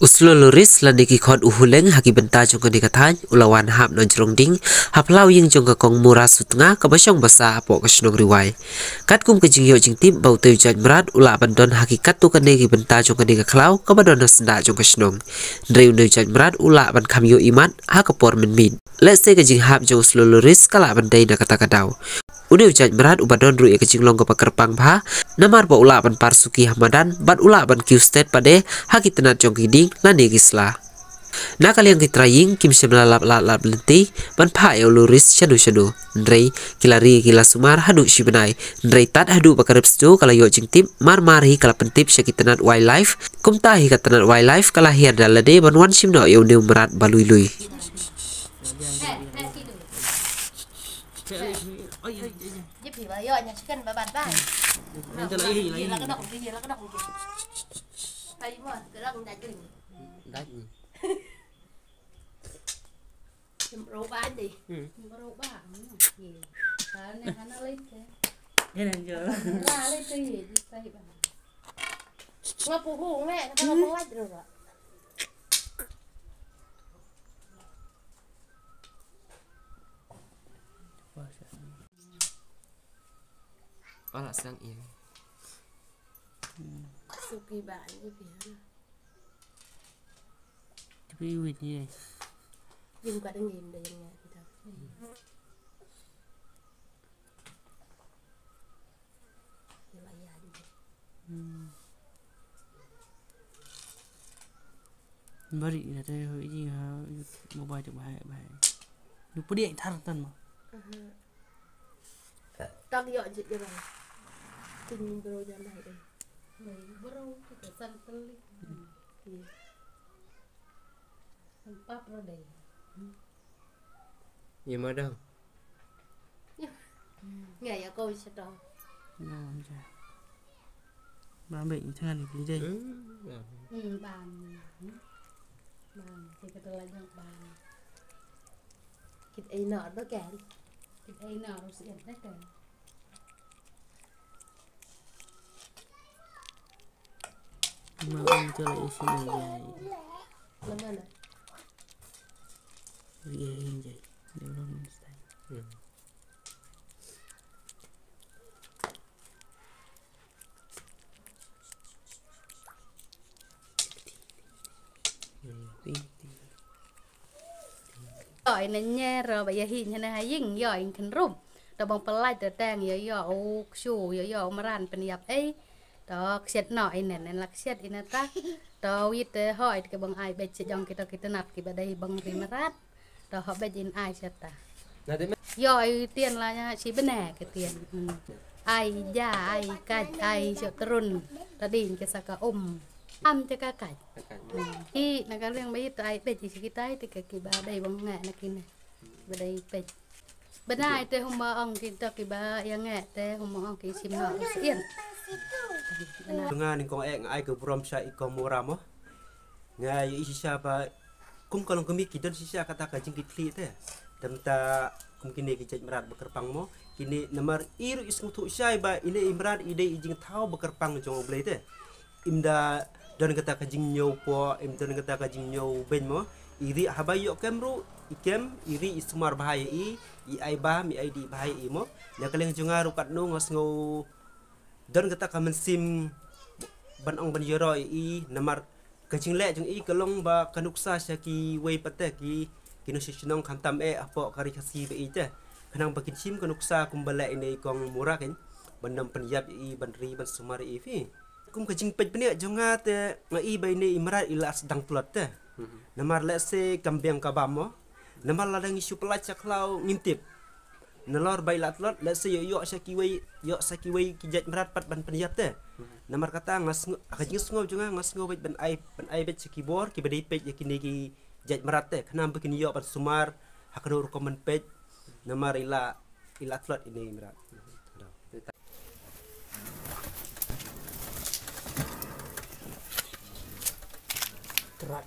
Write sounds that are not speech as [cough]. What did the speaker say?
Uslo luris lan diki khon uhuleng haki benta jong ni ulawan hap non jrong ding hap lau ying jong ka kong mura sutnga ka basa apo ka shnong riwai kat kum ka jing yo jing tip bau teu jan mrat ula bandon haki kat tu ka ne ki benta jong ni ka ka badon senda jong ka shnong dreu jan mrat ula ban kam yo imat ha ka por min min let's say ka jing hap jong uslo luris kala bandai na kata kadau Udah ujat berat ubadon ru kecing long pa bah namar ba ula ban parsuki hamadan ban ula ban kiustet pade haki tenat jong kiding lani gisla na kalian kitraying kim semla lap lap lap lenti ban pa ya luris shadu shadu ndrei kilari kila sumar hadu shibenai ndrei tat hadu bakarep stu kala yo jing tip mar mar hi kala pentip syaki tenat wildlife kum ta hi katanat wildlife kala hiar dalade ban wan shimno yo new merat balui lui cái động [laughs] cái gì là cái động kìa. Đây mà cái động đại trình rau ba gì Baru bang, gitu. Karena karena Thế. Này giờ. Lah lete ya, saya bang. ngapu hu mẹ nó đó là sang yên sau khi bạn cái phía cái win như này quạt qua đang nhìn đây nhà thì thật bari là thế hơi gì hả bài, chụp bài bài nó có điện thằng tân mà tao dọn chuyện cho bằng Tingin bro jam hai deh. Bro kita santel. Sampai bro deh. Iya mah dong. Nggak ya kau bisa dong. Nggak bisa. Bà bệnh thế là lý đây. Ừ, bàn. Bàn thì cái tôi lại nhận bàn. Kịt ấy nọ đó kẹn. Kịt ấy nọ rồi sẽ nhận tất cả. makan isinya jai mana iya jai belum selesai hmm. giỏi nè nha rồi bây giờ hiện hiện này ยิ่งย่อยขึ้นรูปแต่บางปลายแต่แตงเยอะๆโอ้ชูเยอะๆมารันเป็นยับเอ้ đó xét nói nè nên là xét ina ta. Đó ít hỏi cái bằng ai bây giờ dòng cái đó cái tên nạp cái bên đây bằng gì mà rát đó họ bây giờ ai xét ta. Rồi tiền là chỉ bên này cái tiền ai già ai cạch ai chợ trôn là đỉnh cái sạc ôm âm cho cả cạch khi là cái riêng bây giờ ai bây giờ chỉ cái tay thì cái cái bà đây bằng nghệ là cái này bên đây bây bên này tôi không mơ ông cái đó cái bà yang nghệ tôi không mơ ông cái chim nọ yên nga ni kong ek ai ke brom sha i kong mora mo. Nga i si sha ba kum kalong kami kidan si sha kata ka jing kitli te. Dam ta kum kini ki jaj merat bekerpang mo. Kini namar iru is ngutu syai ba ine imrat ide i jing tau bekerpang jong oblei te. Imda don kata ka jing nyau po im don kata ka jing nyau ben mo. Iri habai yo kemru ikem iri ismar bahaya i i ai ba mi ai di bahaya i mo. Ya kaleng junga rukat no ngau don kata ka mensim ban ong ban yoro i namar kajing le jung i kalong ba kanuksa sya ki wei pate ki kino si sinong kantam e apo kari kasi be i te. Kanang bakin sim kanuksa kumbala ini kong murah kan bandam penyap i ban ri ban sumar i fi. Kum kajing pej penia jonga te nga i ba ini imrat ila sedang plot te. Namar le se kambiang kabamo namar ladang isu pelacak lau ngintip Nelor bai lat lot let's say yo yo saki wei yo saki wei kijat merat pat ban penyap te namar kata ngas akajing sngo junga ngas ngo ban ai ban ai bet saki bor ki badai pej yakini ki jat merat te kenam bikin yo ban sumar hakno rekomen pej namar ila ila slot ini merat Terat